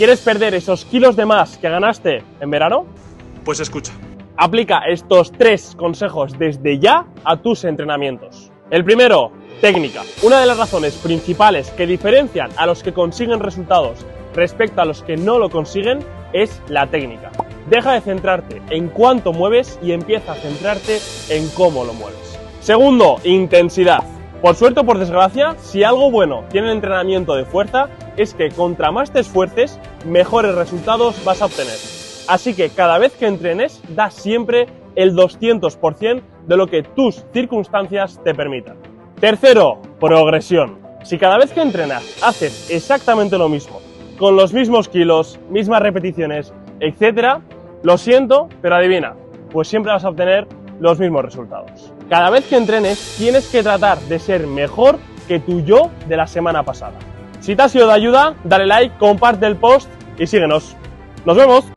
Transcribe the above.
¿Quieres perder esos kilos de más que ganaste en verano? Pues escucha. Aplica estos tres consejos desde ya a tus entrenamientos. El primero, técnica. Una de las razones principales que diferencian a los que consiguen resultados respecto a los que no lo consiguen es la técnica. Deja de centrarte en cuánto mueves y empieza a centrarte en cómo lo mueves. Segundo, intensidad. Por suerte o por desgracia, si algo bueno tiene el entrenamiento de fuerza, es que contra más te esfuerces, mejores resultados vas a obtener. Así que cada vez que entrenes, da siempre el 200% de lo que tus circunstancias te permitan. Tercero, progresión. Si cada vez que entrenas haces exactamente lo mismo, con los mismos kilos, mismas repeticiones, etc., lo siento, pero adivina, pues siempre vas a obtener los mismos resultados. Cada vez que entrenes tienes que tratar de ser mejor que tu yo de la semana pasada. Si te ha sido de ayuda, dale like, comparte el post y síguenos. ¡Nos vemos!